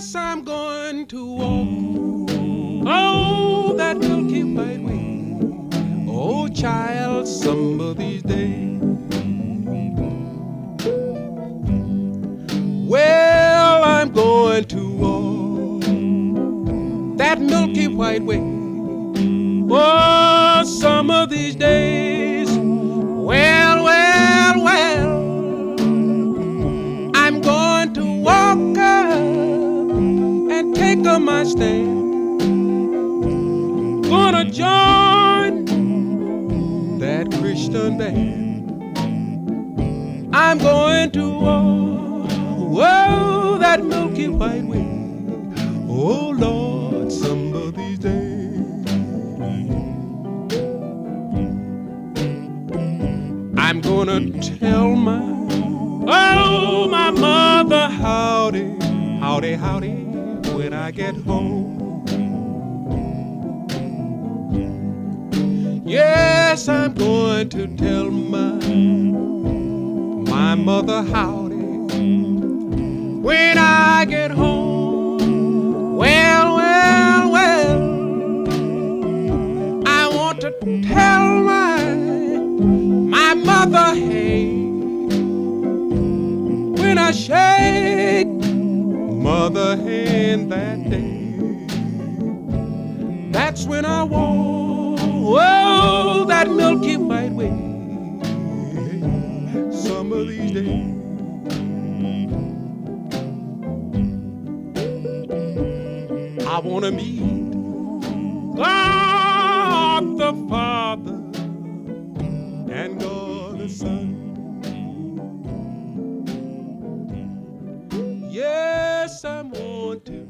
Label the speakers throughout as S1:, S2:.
S1: Yes, I'm going to walk. Oh, that milky white way. Oh, child, some of these days. Well, I'm going to walk that milky white way. Oh, some of these days. Well, my stand. Gonna join that Christian band. I'm going to walk, whoa, that milky white way. Oh Lord, some of these days. I'm gonna tell my, oh, my mother, howdy, howdy, howdy, I get home. Yes, I'm going to tell my, my mother, howdy, when I get home. Well, well, well, I want to tell my, my mother, hey, when I shake mother hand that day, that's when I walk, oh, that milky white way, some of these days. I want to meet God the Father and God Want to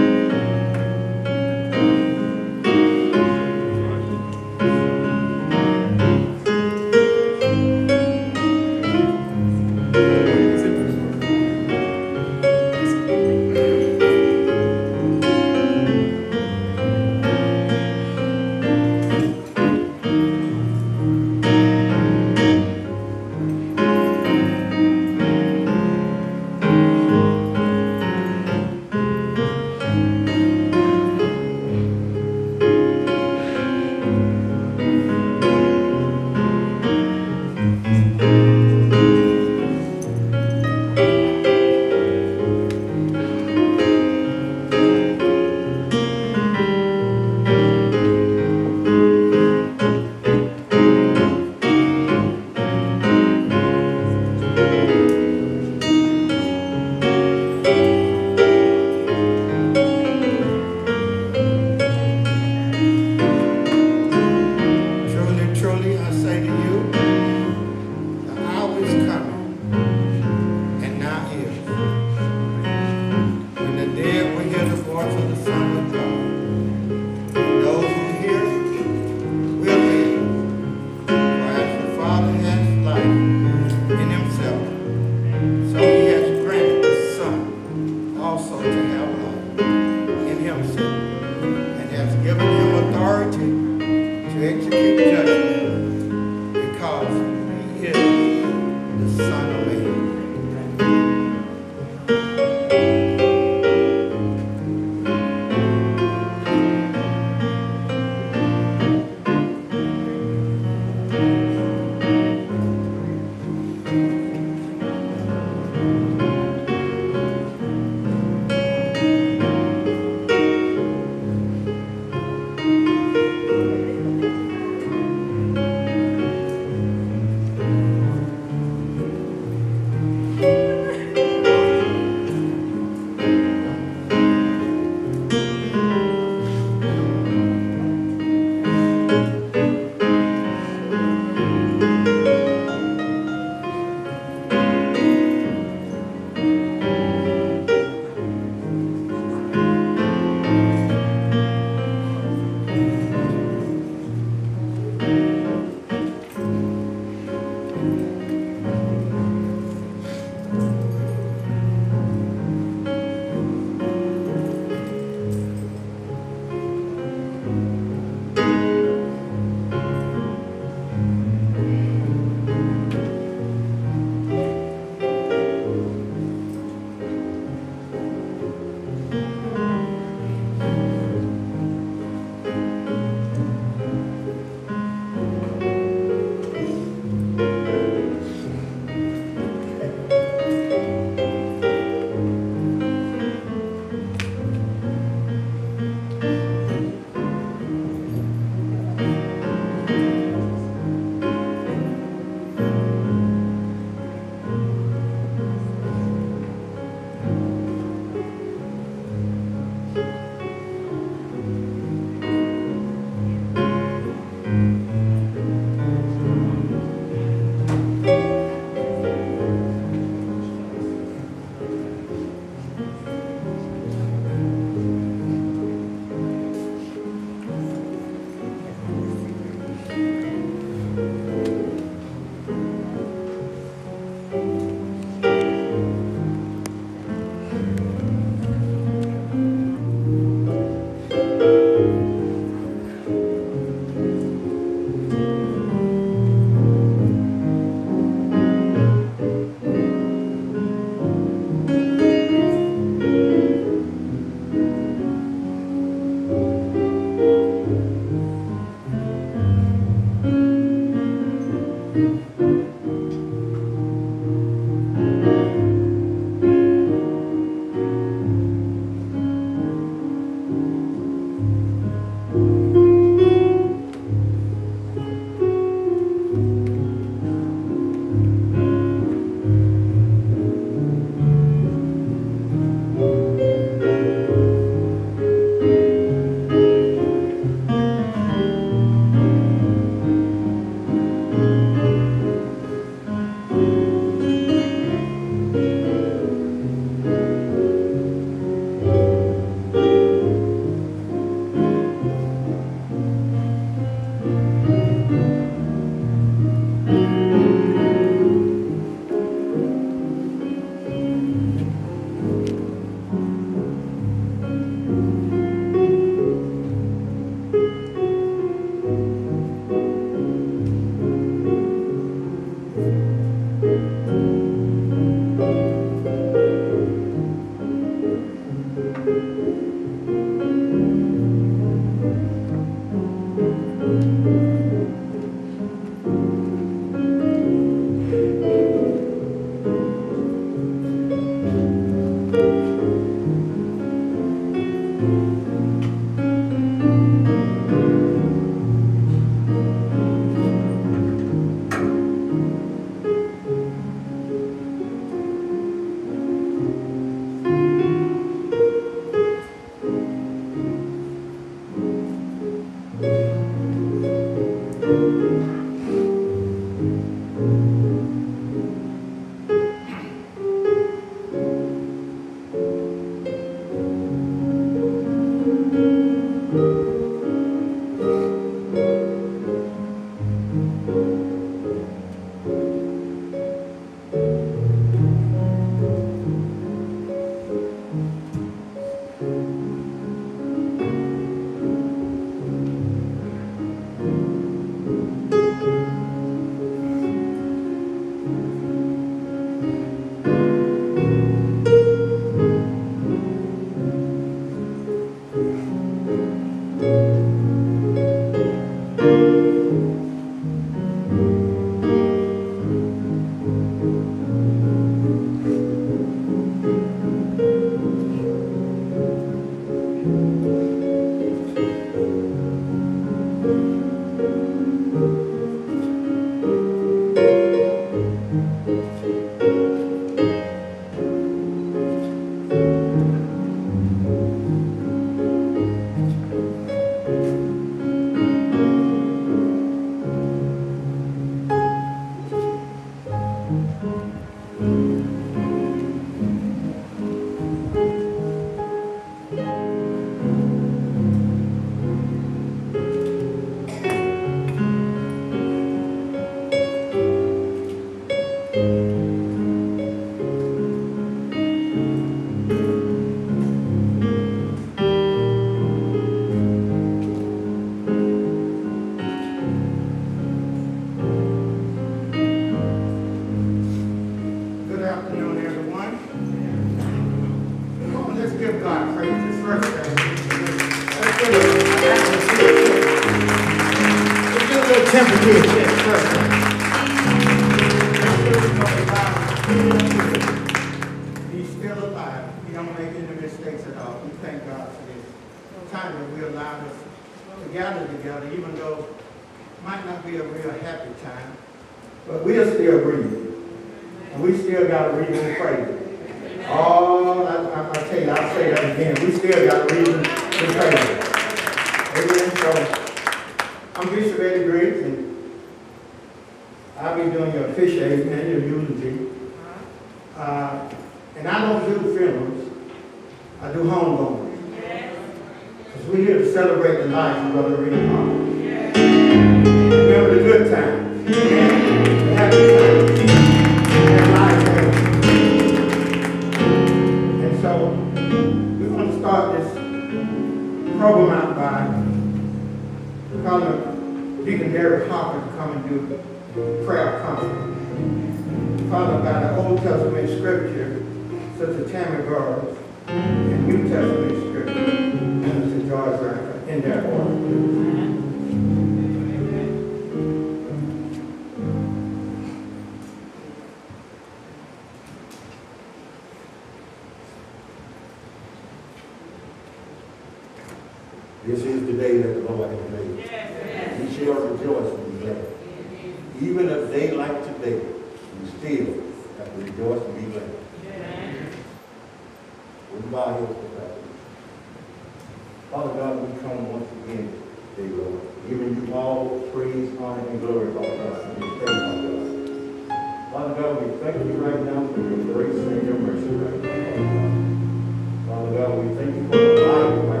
S1: Father God,
S2: we thank you right now for your grace and your mercy right now, Father God. We thank you for the life right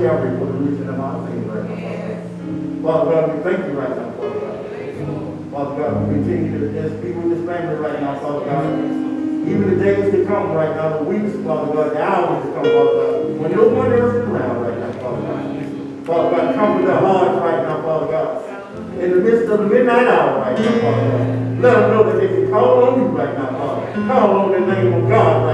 S2: Calvary for the reason of our sins right now, Father God. Father God, we thank you right now, Father God. Father God, we continue to just be with this family right now, Father God. Even the days to come right now, the weeks, Father God, the hours to come, Father God, when no one else is around right now, Father God. Father God, comfort their hearts right now, Father God. In the midst of the midnight hour right now, Father God. Let them know that they can call on you right now, Father. Call on the name of God right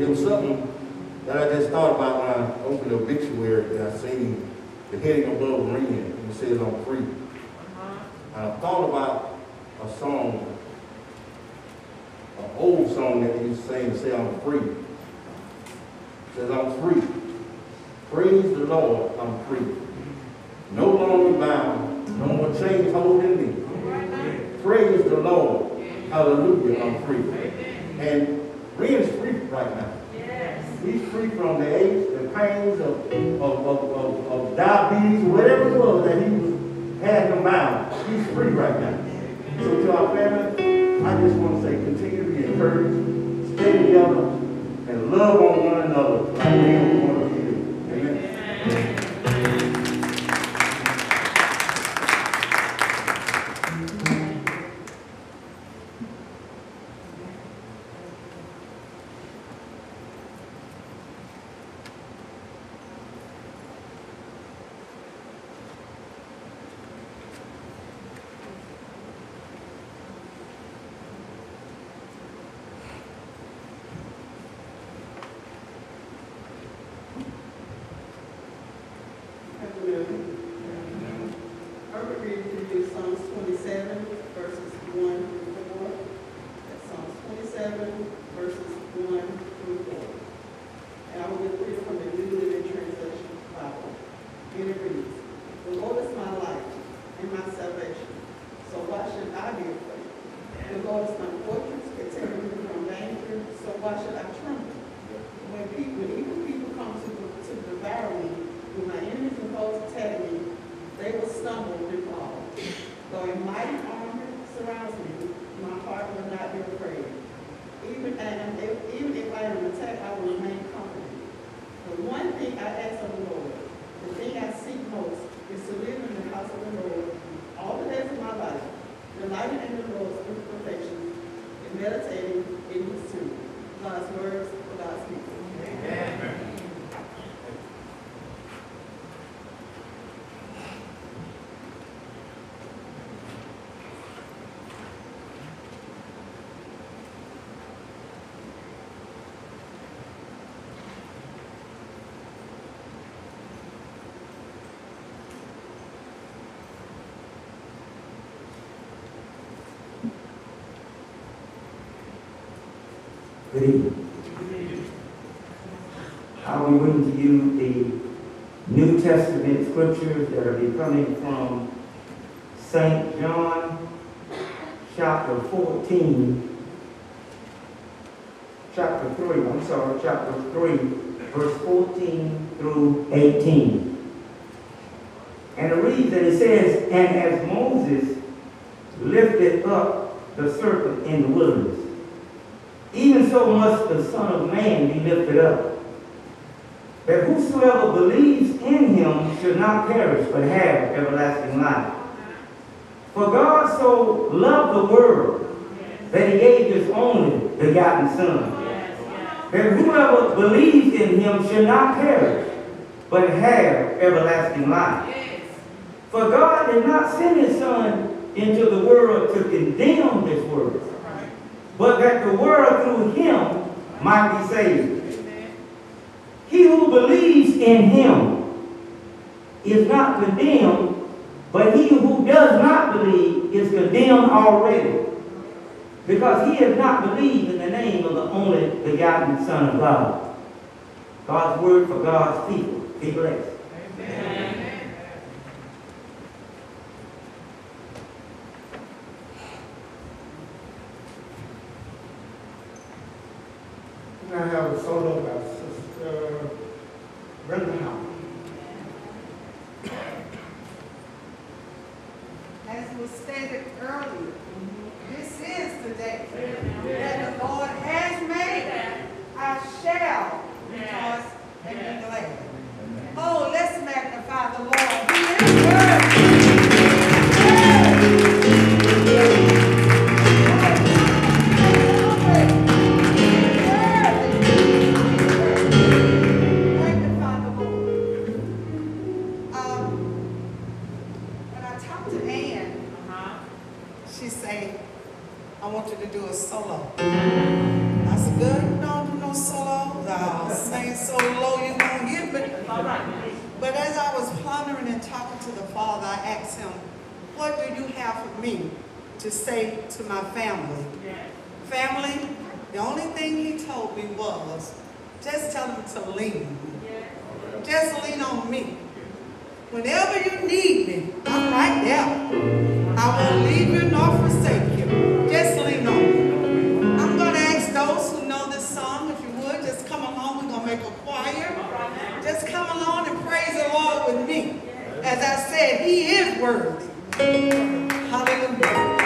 S2: It was something that I just thought about when I opened the obituary and I seen the heading above ring and it says I'm free. And I thought about a song, an old song that they used to sing, say I'm free. It says I'm free. Praise the Lord, I'm free. No longer bound, no more chains holding me. Hallelujah, I'm free. And Wren's free right now. He's free from the aches, the pains of, of, of, of, of diabetes, whatever it was that he was had him bound. He's free right now. So to our family, I just want to say continue to be encouraged, stay together, and love on one another like we
S3: Good evening. Will bring to you the New Testament scriptures that are coming from St. John chapter 14, chapter 3, I'm sorry, chapter 3, verse 14 through 18. And it reads that it says, And as Moses lifted up the serpent in the wilderness, even so must the Son of Man be lifted up, that whosoever believes in him should not perish, but have everlasting life. For God so loved the world that he gave his only begotten Son, that whoever believes in him should not perish, but have everlasting life. For God did not send his Son into the world to condemn this world, but that the world through him might be saved. He who believes in him is not condemned, but he who does not believe is condemned already, because he has not believed in the name of the only begotten Son of God. God's word for God's people. Be blessed.
S2: And I have a solo by Sister Brenda Howard.
S4: As was stated earlier, this is the day that the Lord has made. I shall rejoice and be glad. Oh, let's magnify the Lord. What do you have for me to say to my family? Family, the only thing he told me was, just tell them to lean. Just lean on me. Whenever you need me, I'm right there. I won't leave you nor forsake you. Just lean on me. I'm going to ask those who know this song, if you would, just come along. We're going to make a choir. Just come along and praise the Lord with me. As I said, he is worthy. Hallelujah.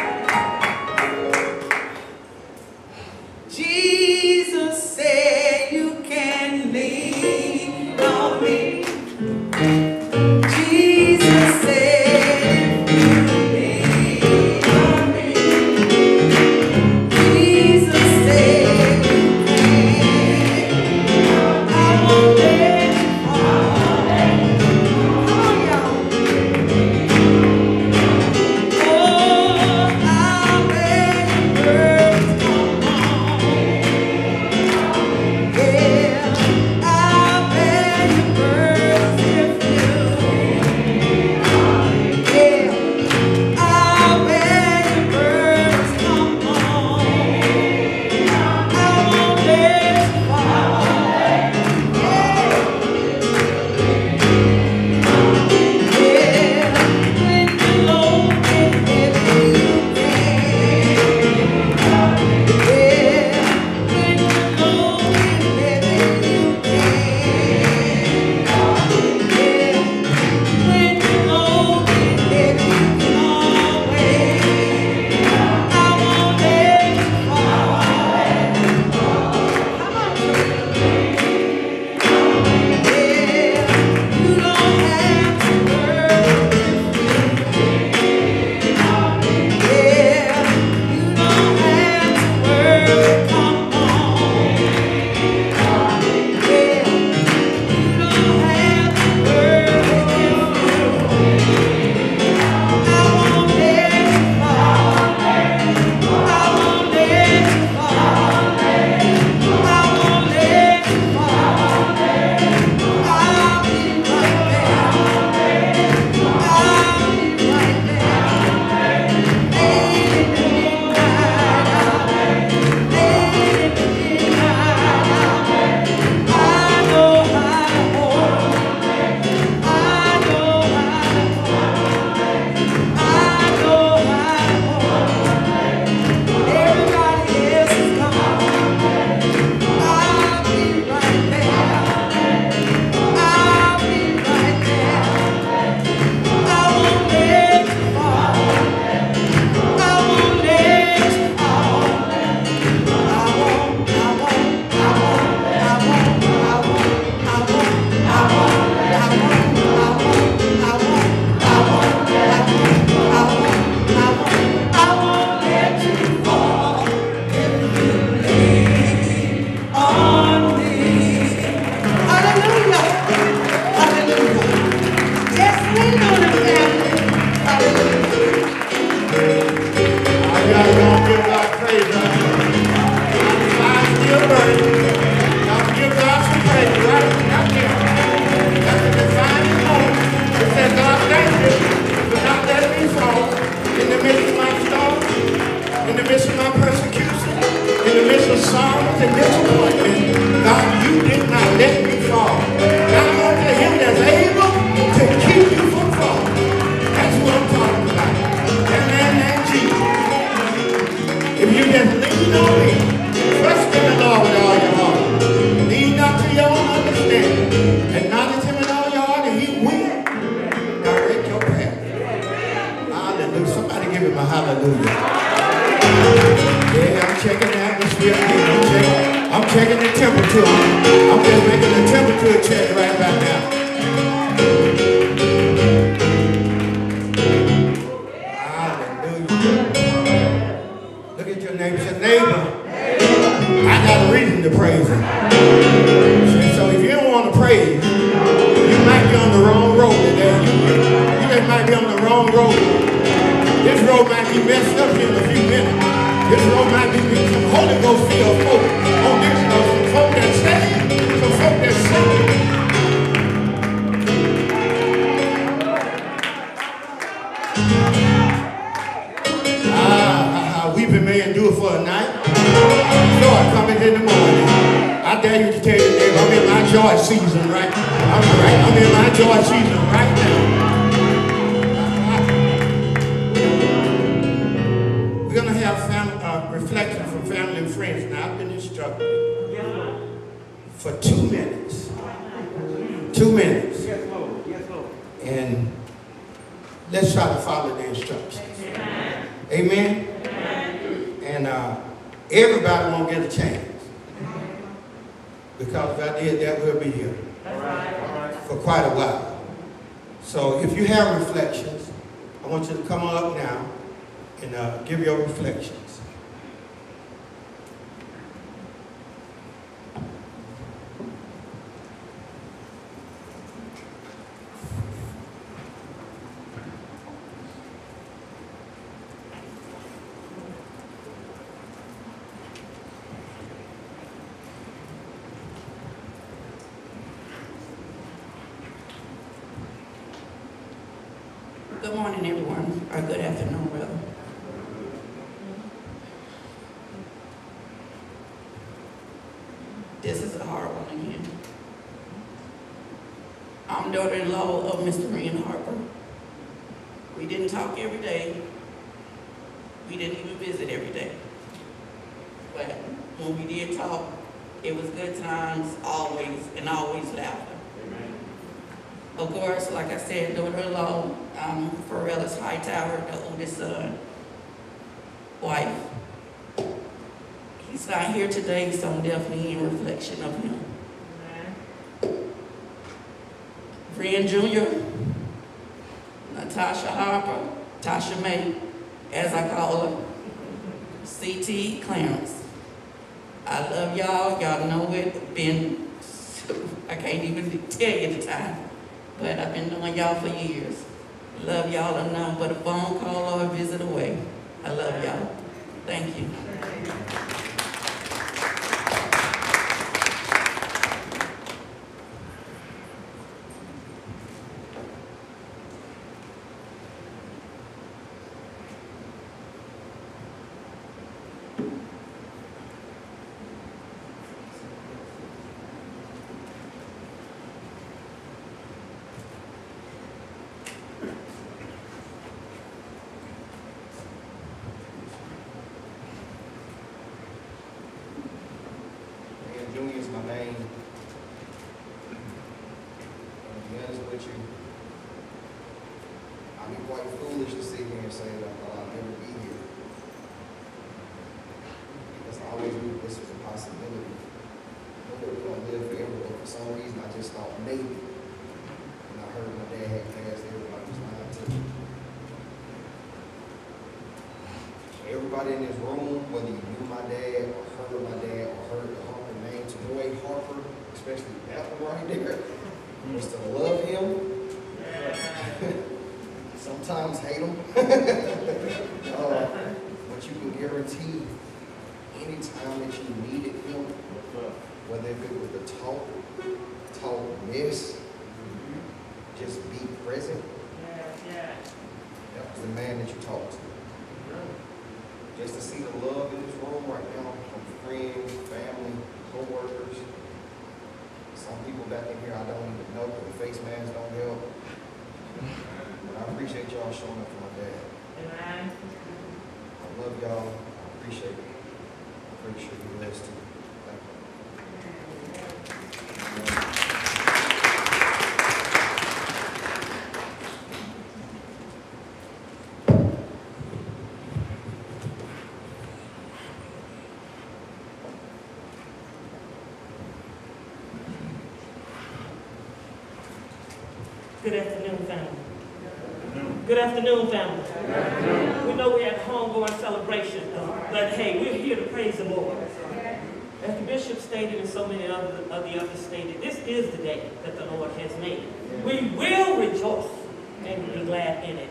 S2: Family and friends. Now I've been instructed for two minutes. Two minutes.
S3: Yes, Lord. Yes, Lord.
S2: And let's try to follow the instructions. Amen. And uh, everybody won't get a chance. Because if I did that, we'll be here for quite a while. So if you have reflections, I want you to come on up now and uh, give your reflections.
S5: Good morning, everyone, or good afternoon, rather. This is a hard one again. I'm daughter-in-law of Mr. Wren Harper. We didn't talk every day. We didn't even visit every day. But when we did talk, it was good times, always, and always laughter. Of course, like I said, daughter-in-law, um, Pharrell's Hightower, the oldest son, wife. He's not here today, so I'm definitely in reflection of him. Junior, Natasha Harper, Tasha May, as I call her, CT Clarence. I love y'all, y'all know it, been, I can't even tell you the time but I've been knowing y'all for years. Love y'all or enough, but a phone call or a visit away. I love y'all. Thank you.
S6: And Junior is my name. And to be honest with you, I'd be quite foolish to sit here and say that I thought I'd never be here. Because I always knew this was a possibility. I know we're gonna live forever, but for some reason I just thought maybe. When I heard my dad had passed, everybody was lying to me. Everybody in this room, whether you knew my dad or heard my dad or heard the Harper name, to know Harper, especially that one right there, was to love him. Sometimes hate him. Uh, but you can guarantee anytime that you needed him, whether if it was the talk, talk miss, just be present. That was the man that you talked to. See the love in this room right now from friends, family, co-workers. Some people back in here I don't even know, but the face masks don't help. But I appreciate y'all showing up for my dad. I love y'all. I appreciate it. I'm pretty sure you blessed too. Thank you.
S7: Good afternoon, family. Good afternoon, family. We know we're at homegoing celebration, but hey, we're here to praise the Lord. As the bishop stated and so many other, of the others stated, this is the day that the Lord has made. We will rejoice and be glad in it.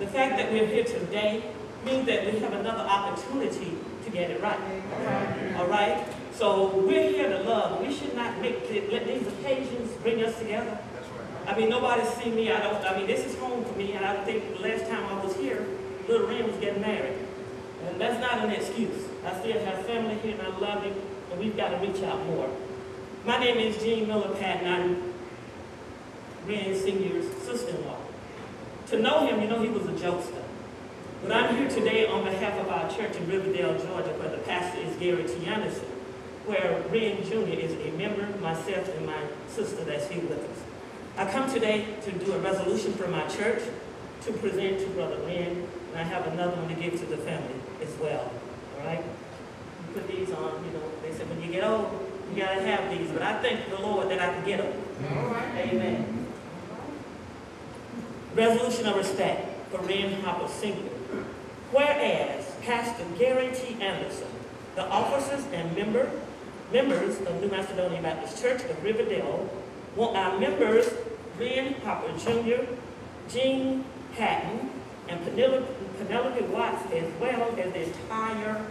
S7: The fact that we're here today means that we have another opportunity to get it right. All right? So we're here to love. We should not make let these occasions bring us together. I mean, nobody's seen me. I don't. I mean, this is home for me, and I think the last time I was here, little Wren was getting married, and that's not an excuse. I still have family here, and I love you, and we've got to reach out more. My name is Jean Miller Patton. I'm Wren Senior's sister-in-law. To know him, you know he was a jokester. But I'm here today on behalf of our church in Riverdale, Georgia, where the pastor is Gary T. Anderson, where Wren Jr. is a member, myself, and my sister that's here with us. I come today to do a resolution for my church to present to Brother Lynn, and I have another one to give to the family as well. All right? You put these on, you know, they said when you get old, you gotta have these, but I thank the Lord that I can get them. All right. Amen. Resolution of respect for Wren Harper Sr. Whereas Pastor Gary T. Anderson, the officers and member, members of New Macedonia Baptist Church of Riverdale want our members, Wren Harper Jr., Jean Patton, and Penelope, Penelope Watts, as well as the entire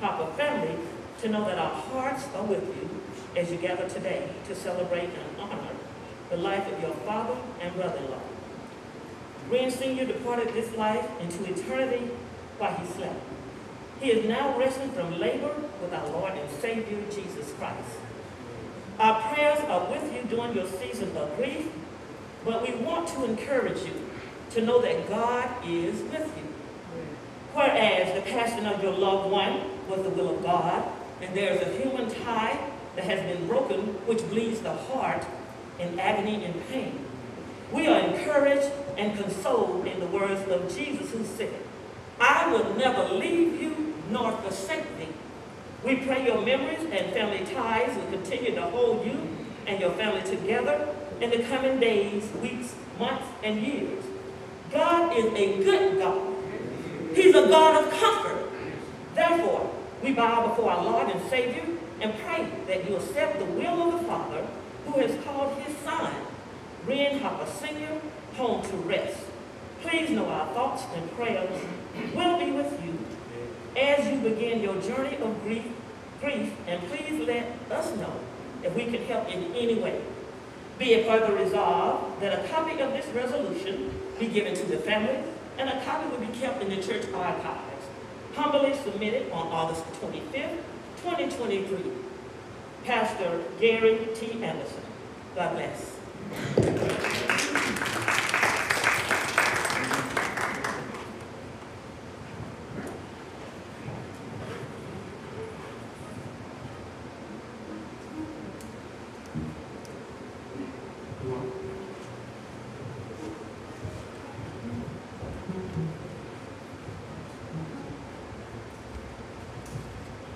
S7: Hopper family, to know that our hearts are with you as you gather today to celebrate and honor the life of your father and brother-in-law. Wren Sr. departed this life into eternity while he slept. He is now resting from labor with our Lord and Savior, Jesus Christ. Our prayers are with you during your season of grief, but we want to encourage you to know that God is with you. Whereas the passing of your loved one was the will of God, and there is a human tie that has been broken, which bleeds the heart in agony and pain. We are encouraged and consoled in the words of Jesus who said, I will never leave you nor forsake thee. We pray your memories and family ties will continue to hold you and your family together in the coming days, weeks, months, and years. God is a good God. He's a God of comfort. Therefore, we bow before our Lord and Savior and pray that you accept the will of the Father who has called his son, Wren Harper Sr., home to rest. Please know our thoughts and prayers will be with you as you begin your journey of grief, grief, and please let us know if we can help in any way. Be it further resolved that a copy of this resolution be given to the family and a copy will be kept in the church archives. Humbly submitted on August 25th, 2023. Pastor Gary T. Anderson. God bless.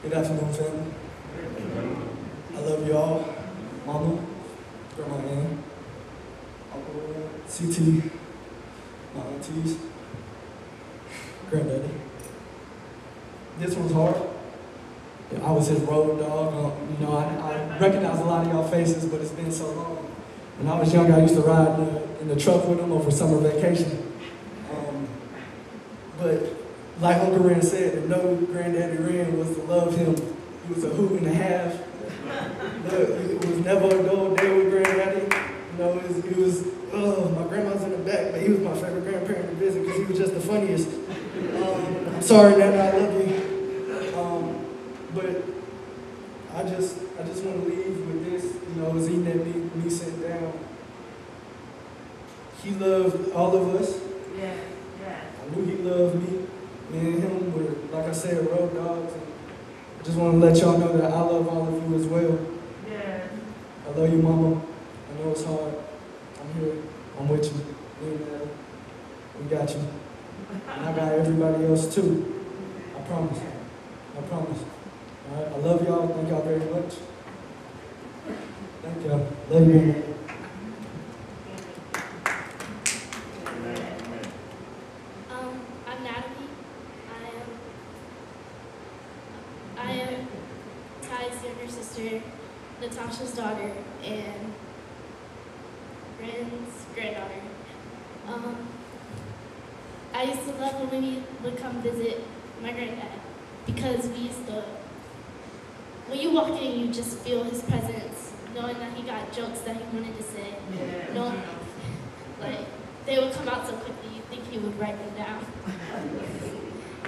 S8: Good afternoon, family. I love you all. Mama, Ann, Uncle Red, CT, my aunties, Granddaddy. This one's hard. Yeah, I was his road dog. Um, you know, I, I recognize a lot of y'all faces, but it's been so long. When I was younger, I used to ride in the, in the truck with him over summer vacation. Um, but like Uncle Wren said, to know Granddaddy Wren was to love him. He was a hoot and a half. Look, it was never a dull day with Granddaddy. You know, it was, it was oh, my grandma's in the back, but he was my favorite grandparent to visit because he was just the funniest. Um, I'm sorry, I love you. Um, but I just, I just want to leave with this. You know, I was eating at me, me sitting down. He loved all of us.
S7: Yeah, yeah.
S8: I knew he loved me. Me and him were, like I said, road dogs. And I just want to let y'all know that I love all of you as well.
S7: Yeah.
S8: I love you, Mama. I know it's hard. I'm here. I'm with you. Me and Natalie. We got you. And I got everybody else too. I promise. I promise. All right. I love y'all. Thank y'all very much. Thank y'all. Love you.
S9: Natasha's daughter and Brand's granddaughter. Um, I used to love when we would come visit my granddad because we used to, when you walk in, you just feel his presence, knowing that he got jokes that he wanted to say. No, like, they would come out so quickly, you think he would write them down.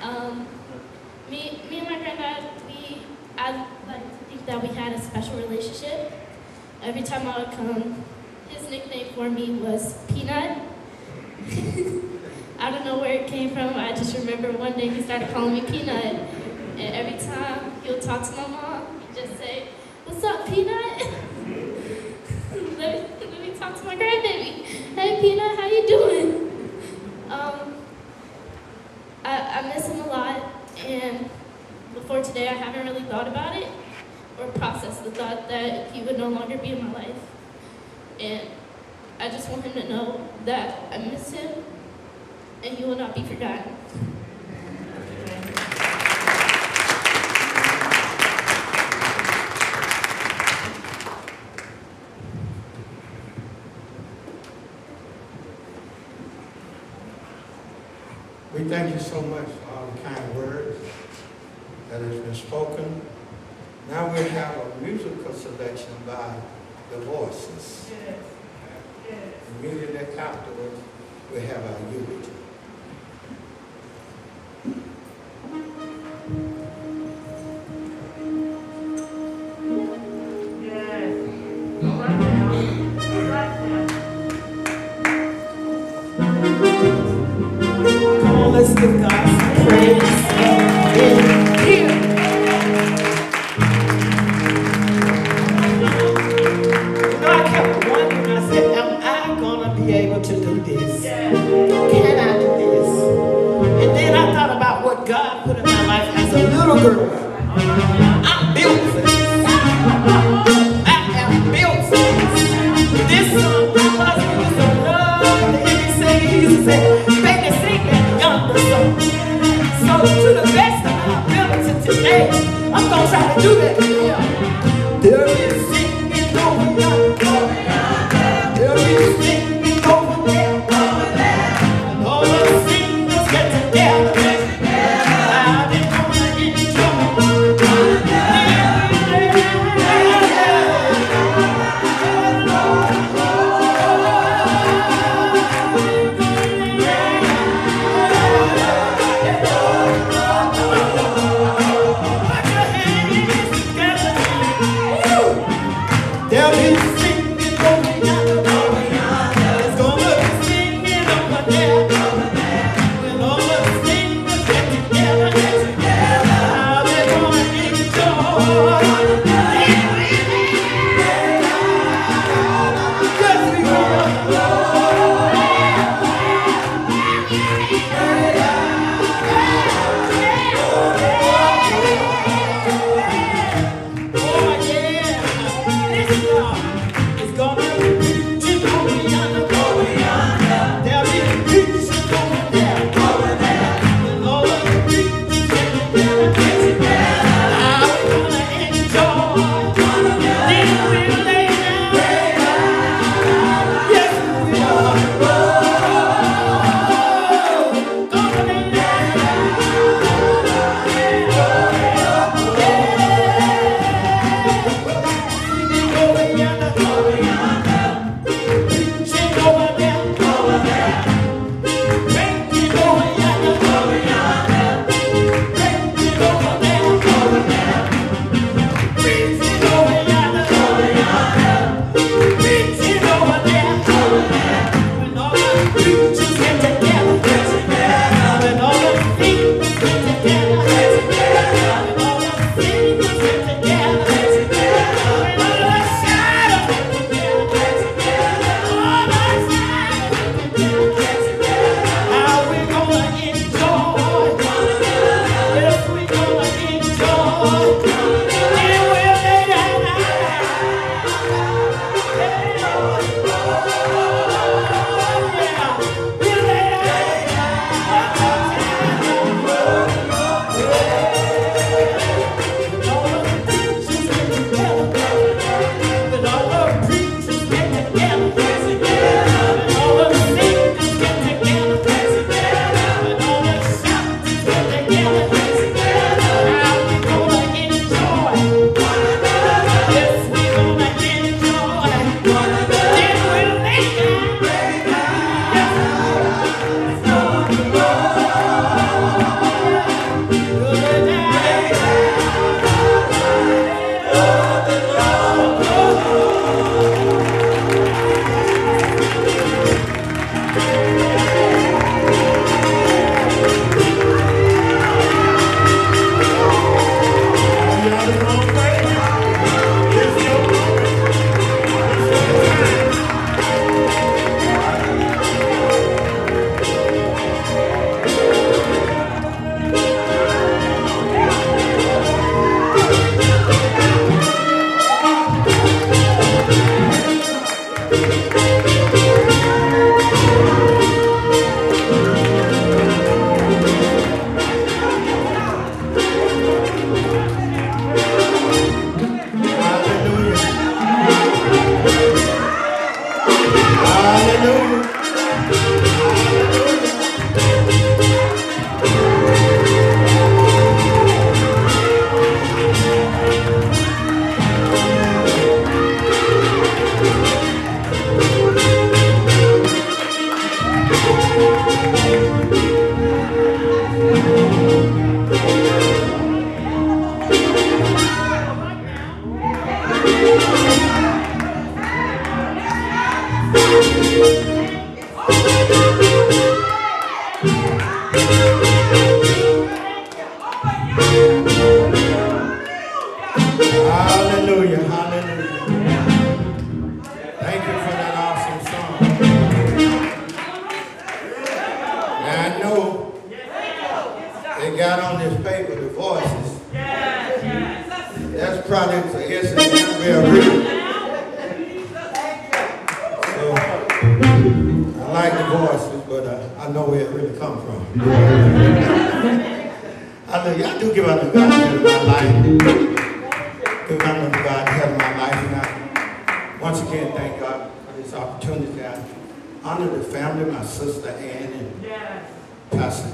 S9: Um, me, me and my granddad, we, I like to think that we had a special relationship. Every time I would come, his nickname for me was Peanut. I don't know where it came from. I just remember one day he started calling me Peanut. And every time he would talk to my mom, he'd just say, What's up, Peanut? let, me, let me talk to my grandbaby. Hey, Peanut, how you doing? Um, I, I miss him a lot. And before today, I haven't really thought about it or processed the thought that he would no longer be in my life. And I just want him to know that I miss him and he will not be forgotten.
S10: We thank you so much the kind words that has been spoken. Now we have a musical selection by the Voices. Immediately afterwards, we have our eulogy.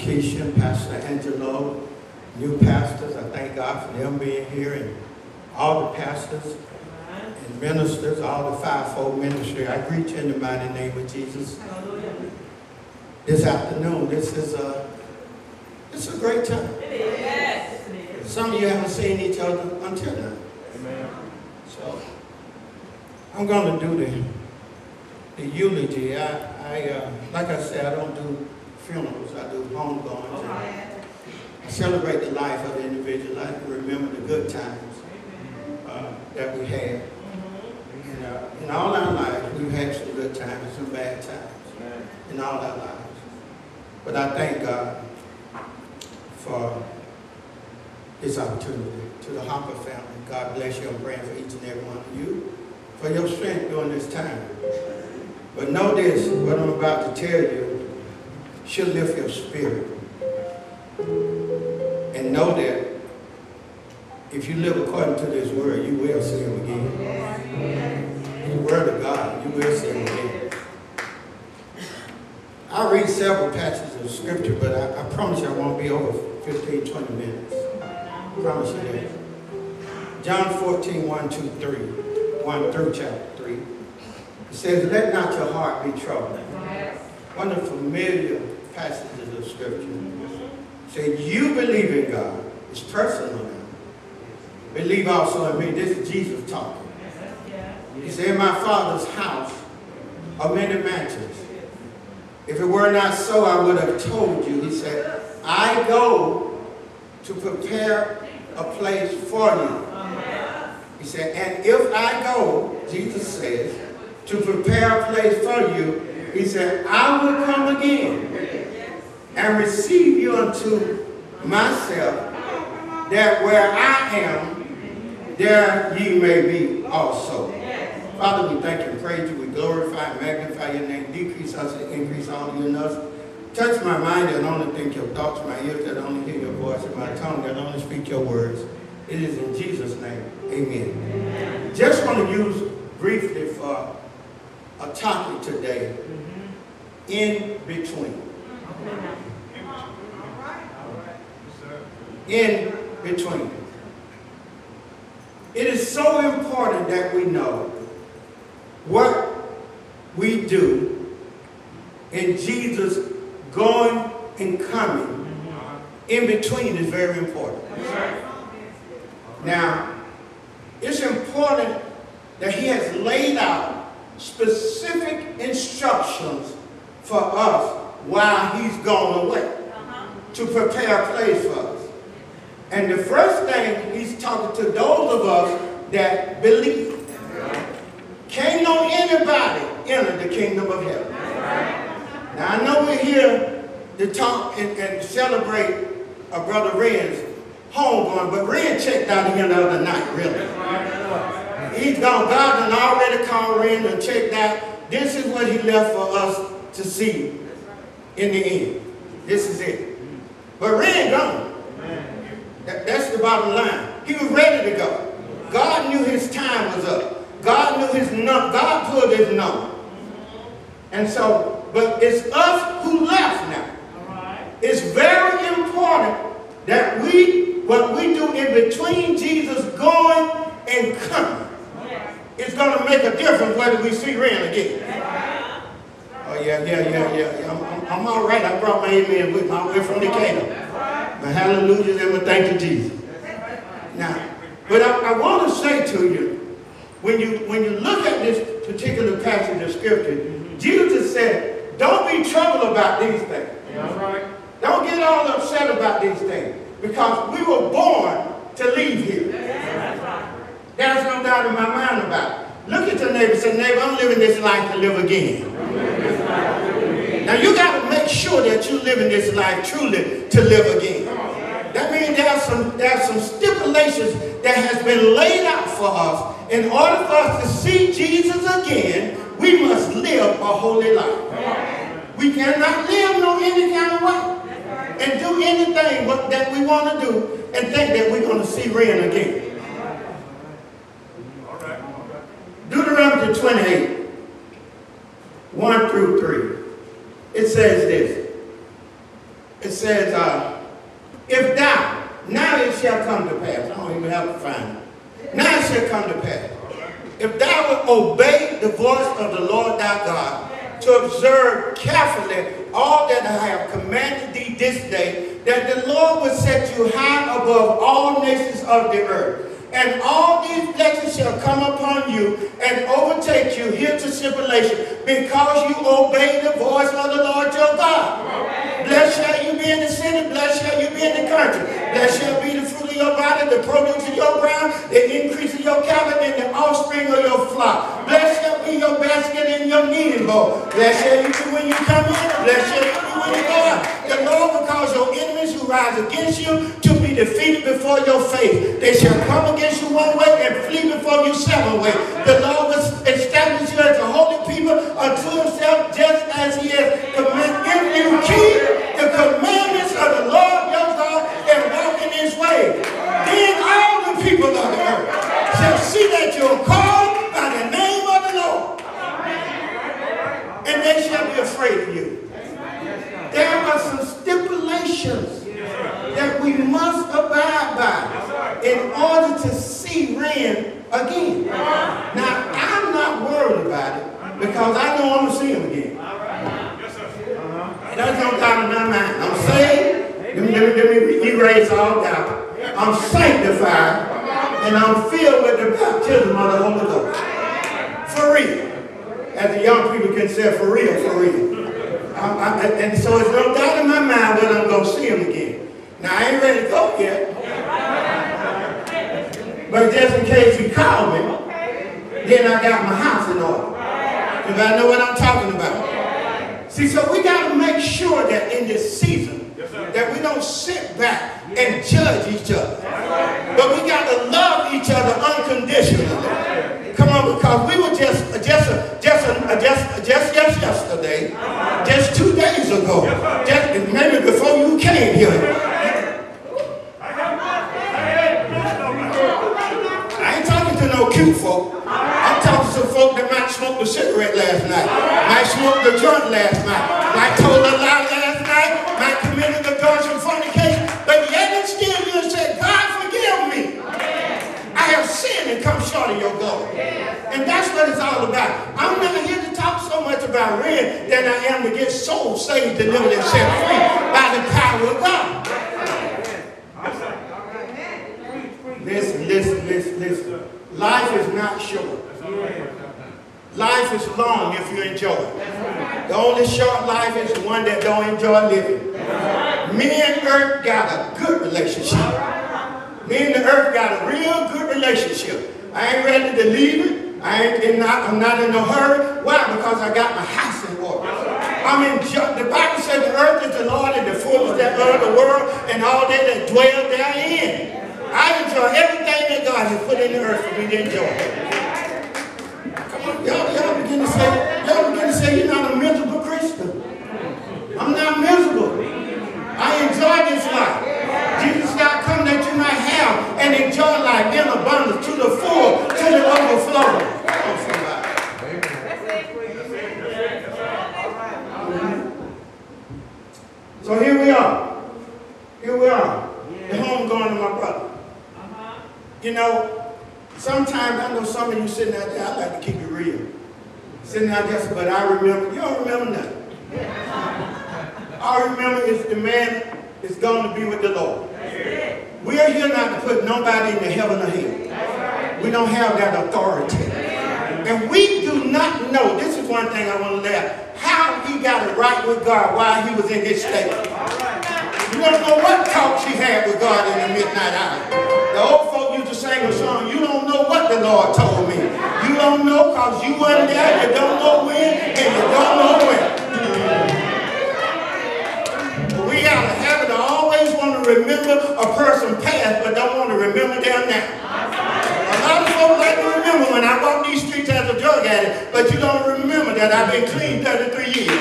S2: Keisha Pastor Angelo, new pastors. I thank God for them being here and all the pastors and ministers, all the fivefold ministry. I greet you in the mighty name of Jesus. This afternoon, this is a, it's a great time. Yes. Some of you haven't seen each other until now. Amen. So I'm going to do the, the eulogy. I, I uh, like I said, I don't do funerals. I do homegoings. I celebrate the life of the individual. I remember the good times uh, that we had. And uh, in all our lives, we've had some good times and some bad times in all our lives. But I thank God for this opportunity. To the Harper family, God bless you. I'm praying for each and every one of you for your strength during this time. But know this, what I'm about to tell you should lift your spirit. And know that if you live according to this word, you will see him again. The word of God, you will see him again. I'll read several passages of scripture, but I, I promise you I won't be over 15, 20 minutes. I promise you that. John 14, 1, 2, 3. 1 through chapter 3. It says, Let not your heart be troubled. One of the familiar passages of scripture. Said, You believe in God. It's personal now. Believe also in me. This is Jesus talking. He said, In my Father's house are many mansions. If it were not so, I would have told you. He said, I go to prepare a place for you. He said, and if I go, Jesus says, to prepare a place for you, he said, I will come again and receive you unto myself, that where I am, there ye may be also. Father, we thank you and praise you. We glorify and magnify your name. Decrease us and increase all in us. Touch my mind that only think your thoughts, my ears that only hear your voice, and my tongue that only speak your words. It is in Jesus' name. Amen. Amen. Just want to use briefly for a topic today. Mm-hmm. In between. In between. It is so important that we know what we do in Jesus going and coming in between is very important. Now, it's important that he has laid out specific instructions for us while he's gone away to prepare a place for us. And the first thing he's talking to those of us that believe. Can't no anybody enter the kingdom of heaven. Now I know we're here to talk and, and celebrate a brother Wren's homegoing, but Wren checked out here the other night, really. He's gone. God done already called Wren and check out. This is what he left for us to see in the end. This is it. But Wren gone. That, that's the bottom line. He was ready to go. God knew his time was up. God knew his number. God put his number. And so, but it's us who left now. It's very important that we, what we do in between Jesus going and coming, it's going to make a difference whether we see Wren again. Oh, yeah, yeah, yeah, yeah. I'm, I'm, I'm all right. I brought my amen with my way from Decatur. My hallelujahs and my thank you, Jesus. Now, but I, I want to say to you, when you, when you look at this particular passage of scripture, mm-hmm. Jesus said, don't be troubled about these things. Don't get all upset about these things because we were born to leave here. There's no doubt in my mind about it. Look at your neighbor and say, neighbor, I'm living this life to live again. Now you got to make sure that you're living this life truly to live again. That means there are some there are some stipulations that has been laid out for us. In order for us to see Jesus again, we must live a holy life. We cannot live no any kind of way and do anything that we want to do and think that we're going to see rain again. Deuteronomy 28, 1 through 3. It says this. It says, uh, if thou, now it shall come to pass. I don't even have to find it. Now it shall come to pass. If thou wilt obey the voice of the Lord thy God, to observe carefully all that I have commanded thee this day, that the Lord will set you high above all nations of the earth. And all these blessings shall come upon you and overtake you here to tribulation because you obey the voice of the Lord your God. Blessed shall you be in the city, blessed shall you be in the country. Blessed shall be the your body, the produce of your ground, the increase of your cattle, and the offspring of your flock. Blessed shall be your basket and your kneading bowl. Blessed shall you when you come in, blessed shall you when you go out. The Lord will cause your enemies who rise against you to be defeated before your face. They shall come against you one way and flee before you seven ways. The Lord will establish you as a holy people unto himself just as he has commanded. If you keep the commandments then all the people of the earth shall see that you're called by the name of the Lord. And they shall be afraid of you. There are some stipulations that we must abide by in order to see rain again. Now, I'm not worried about it because I know I'm going to see him again. That's no doubt in my mind. I'm saved. Let me, let let me erase all doubt. I'm sanctified and I'm filled with the baptism of the Holy Ghost. For real. As the young people can say, for real, for real. I, I, and so there's no doubt in my mind that I'm going to see him again. Now, I ain't ready to go yet. But just in case he called me, then I got my house in order. Because I know what I'm talking about. See, so we got to make sure that in this season, that we don't sit back and judge each other. But we got to love each other unconditionally. Come on, because we were just uh, just uh, just uh, just just just yesterday, just two days ago, just maybe before you came here. I ain't talking to no cute folk. I'm talking to folk that might smoke a cigarette last night, might smoke the joint last night, might told a lie about. I'm not here to talk so much about rent than I am to get souls saved, delivered, and set free by the power of God. Listen, listen, listen, listen. Life is not short. Life is long if you enjoy it. The only short life is one that don't enjoy living. Me and earth got a good relationship. Me and the earth got a real good relationship. I ain't ready to leave it. I ain't in not, I'm not in no hurry. Why? Because I got my house in order. I mean, the Bible says the earth is the Lord and the fullness that of the world and all that that dwell therein. I enjoy everything that God has put in the earth for me to enjoy. Come on, y'all, y'all begin to say, y'all begin to say you're not a miserable Christian. I'm not miserable. I enjoy this life. Jesus got come that you might have and enjoy life in abundance to the full, to the overflow. So here we are. Here we are. The home going to my brother. Uh-huh. You know, sometimes I know some of you sitting out there, I like to keep it real. Sitting out there, but I remember, you don't remember nothing. All I remember is the man is going to be with the Lord. We are here not to put nobody in the heaven or hell. We don't have that authority. And we do not know, this is one thing I want to let how he got it right with God while he was in his state. You don't know what talks he had with God in the midnight hour. The old folk used to sing a song, you don't know what the Lord told me. You don't know because you weren't there, you don't know when, and you don't know when. We got a habit of always want remember a person past, but don't want to remember them now. A lot of folks like to remember when I walk these streets as a drug addict, but you don't remember that I've been clean 33 years. You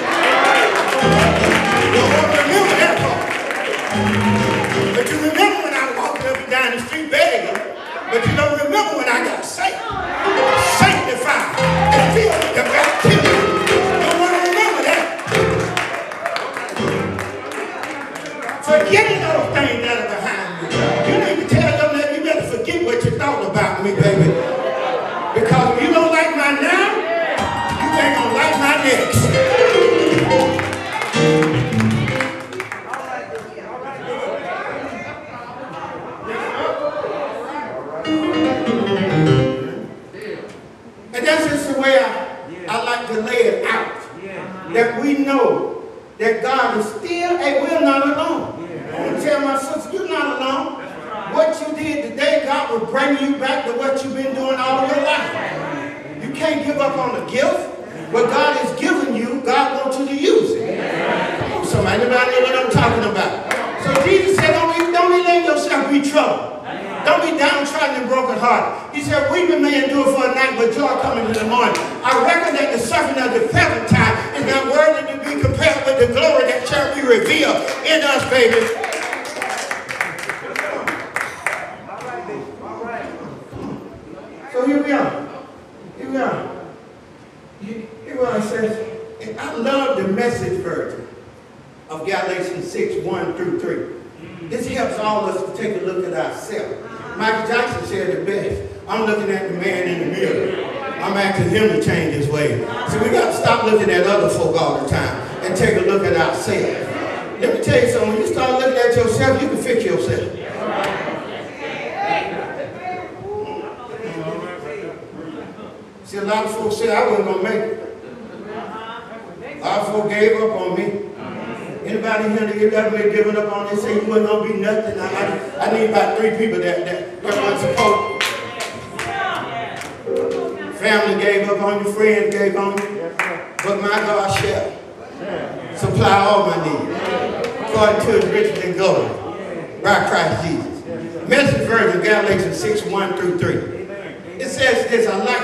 S2: don't remember that part. But you remember when I walked up and down the street begging, but you don't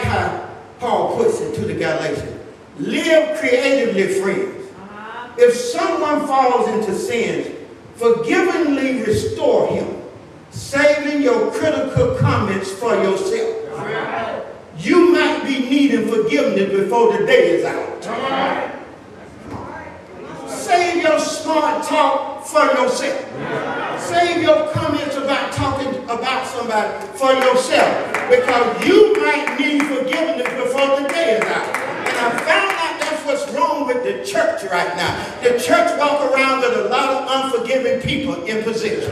S2: like how Paul puts it to the Galatians. Live creatively, friends. Uh-huh. If someone falls into sins, forgivingly restore him, saving your critical comments for yourself. You might be needing forgiveness before the day is out. Save your smart talk for yourself. Save your comments about talking about somebody for yourself. Because you might need forgiveness before the day is out. And I found out that's what's wrong with the church right now. The church walk around with a lot of unforgiving people in position.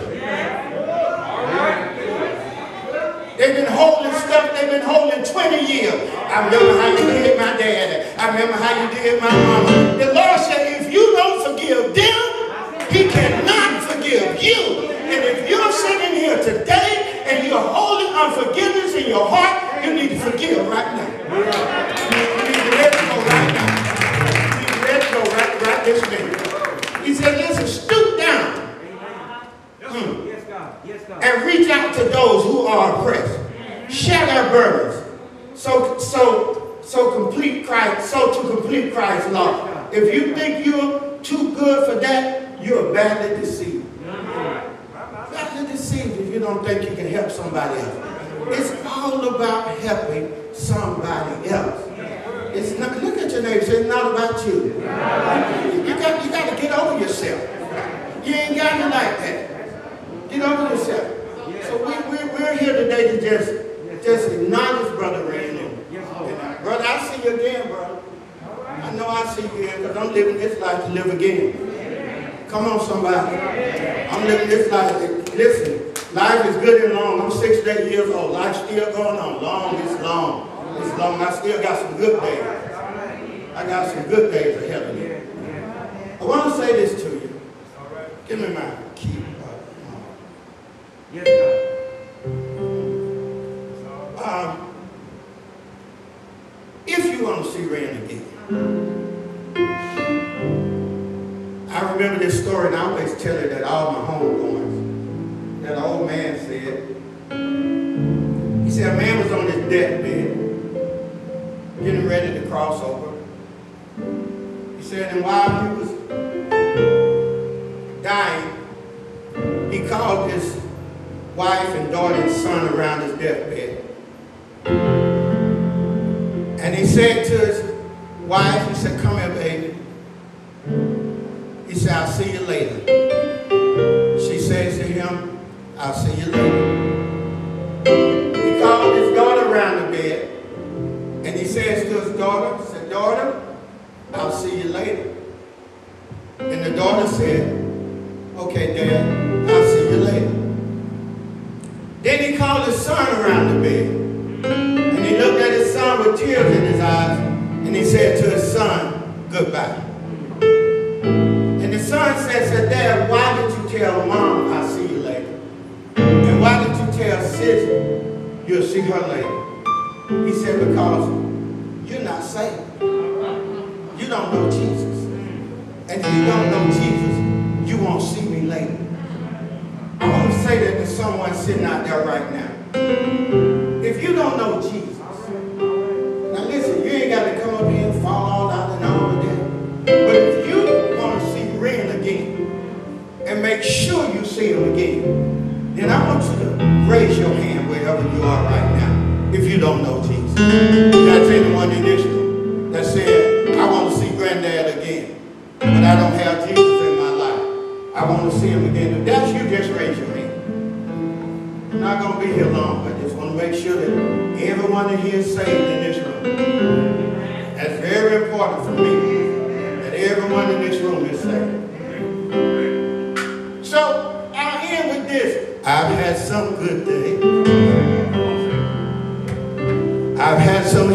S2: They've been holding stuff they've been holding 20 years. I remember how you did my dad. I remember how you did my mama. The Lord said, if you don't forgive them, he cannot forgive you. And if you're sitting here today and you're holding unforgiveness in your heart, you need to forgive right now. You need to let it go right now. You need to let it go right, right this minute. He said, listen, stoop down. Hmm and reach out to those who are oppressed. Share their burdens. So, so, so complete Christ, so to complete Christ's law. If you think you're too good for that, you're badly deceived. Badly deceived if you don't think you can help somebody else. It's all about helping somebody else. It's not, look at your neighbor, it's not about you. You got, you got to get over yourself. You ain't got to like that. Get over yourself. So we, we, we're here today to just, just acknowledge Brother uh, brother, I see you again, brother. I know I see you again because I'm living this life to live again. Come on, somebody. I'm living this life. Listen, life is good and long. I'm 68 years old. Life's still going on. Long is long. It's long. I still got some good days. I got some good days ahead of me. I want to say this to you. Give me my key.
S3: Yes, sir.
S2: Um, if you want to see Wren again, I remember this story, and I always tell it at all my homegoings. That old man said, he said a man was on his deathbed, getting ready to cross over. He said, and while he was dying, he called his wife and daughter and son around his deathbed. And he said to his wife, he said, come here, I'll see you later. She says to him, I'll see you later. He called his daughter around the bed, and he says to his daughter, said, daughter, I'll see you later. And the daughter said, okay, Dad, I'll see you later. Then he called his son around the bed. And he looked at his son with tears in his eyes. And he said to his son, goodbye. Son said, said, Dad, why did you tell mom I'll see you later? And why did you tell sis you'll see her later? He said, because you're not saved. You don't know Jesus. And if you don't know Jesus, you won't see me later. I want to say that to someone sitting out there right now. If you don't know Jesus, see him again, then I want you to raise your hand wherever you are right now if you don't know Jesus. That's anyone in this room that said, I want to see granddad again, but I don't have Jesus in my life. I want to see him again. If that's you, just raise your hand. I'm not going to be here long, but just want to make sure that everyone in here is saved in this room. That's very important for me, that everyone in this room is saved. Had some good days. I've had some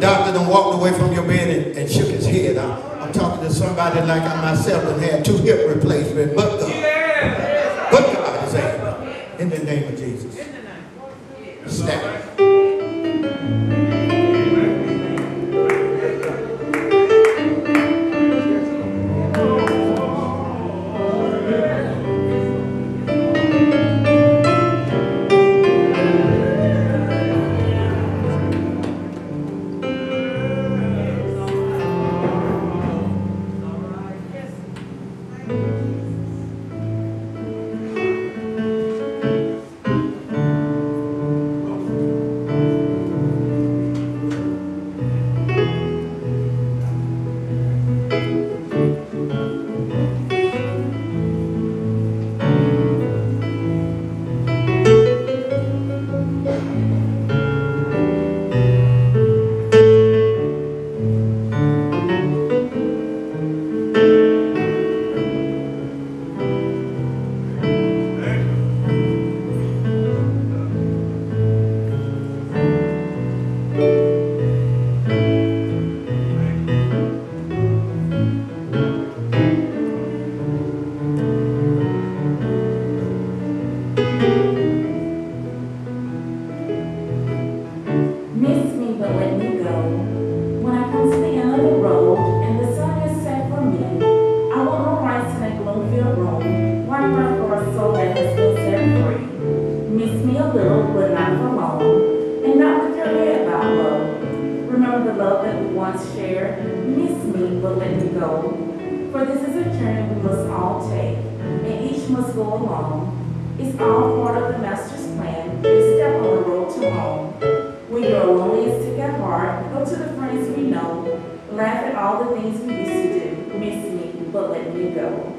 S2: doctor done walked away from your bed and, and shook his head. I'm, I'm talking to somebody like I myself and had two hip replacements,
S11: When you're and take at heart, go to the friends we know, laugh at all the things we used to do, miss me, but let me go.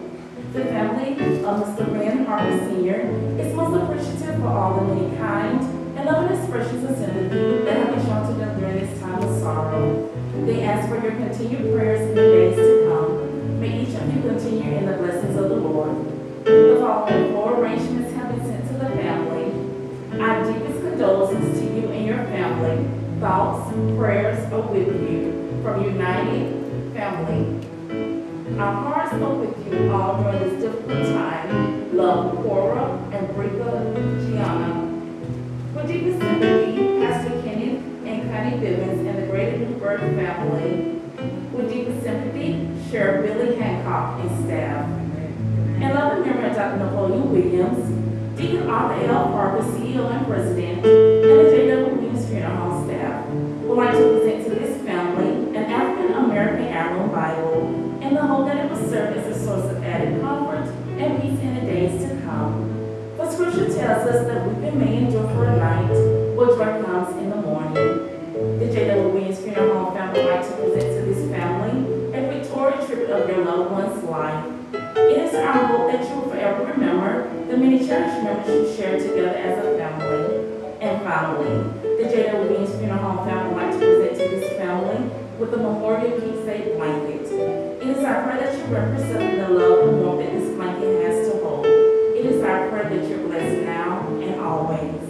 S11: The family of Mr. Wren Harper Sr. is most appreciative for all the many kind and loving expressions of sympathy that have been shown to them during this time of sorrow. They ask for your continued prayers in the days to come. May each of you continue in the blessings of the Lord. The following four arrangements have been sent to the family. Our deepest condolences and your family. Thoughts, prayers are with you from United Family. Our hearts are with you all during this difficult time. Love, Cora and Brika Gianna. With deepest sympathy, Pastor Kenneth and Connie Bivens and the Greater Newburgh family. With deepest sympathy, Sheriff Billy Hancock and staff. In loving memory of Dr. Napoleon Williams, Deacon Arthur L. Parker, CEO and President, and the J.W. Williams Funeral Home staff would like to present to this family an African American heirloom Bible in the hope that it will serve as a source of added comfort and peace in the days to come. For scripture tells us that weeping may endure for a night, but joy The many church members who share together as a family and family. The J.W. Williams Funeral Home family would like to present to this family with a memorial keepsake blanket. It is our prayer that you represent the love and warmth that this blanket has to hold. It is our prayer that you're blessed now and always.